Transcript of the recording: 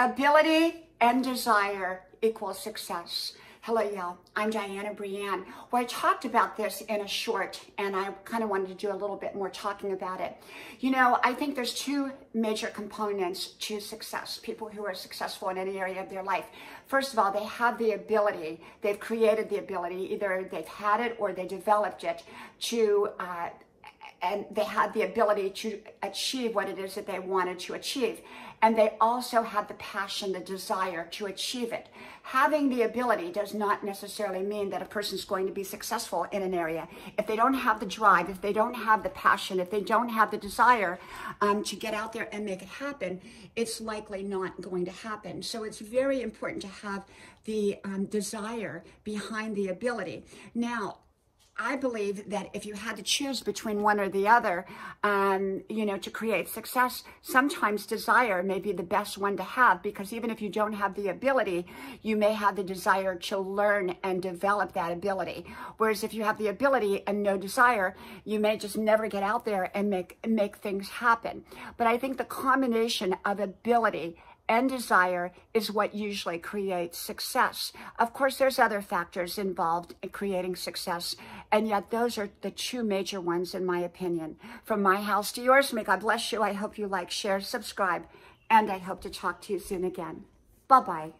Ability and desire equals success. Hello, y'all. I'm Dianna Brianne. Well, I talked about this in a short, and I kind of wanted to do a little bit more talking about it. You know, I think there's two major components to success, people who are successful in any area of their life. First of all, they have the ability, they've created the ability, either they've had it or they developed it to uh, and they had the ability to achieve what it is that they wanted to achieve. And they also had the passion, the desire to achieve it. Having the ability does not necessarily mean that a person's going to be successful in an area. If they don't have the drive, if they don't have the passion, if they don't have the desire um, to get out there and make it happen, it's likely not going to happen. So it's very important to have the um, desire behind the ability. Now, I believe that if you had to choose between one or the other, um, you know, to create success, sometimes desire may be the best one to have because even if you don't have the ability, you may have the desire to learn and develop that ability. Whereas if you have the ability and no desire, you may just never get out there and make make things happen. But I think the combination of ability and desire is what usually creates success. Of course, there's other factors involved in creating success, and yet those are the two major ones, in my opinion. From my house to yours, may God bless you. I hope you like, share, subscribe, and I hope to talk to you soon again. Bye-bye.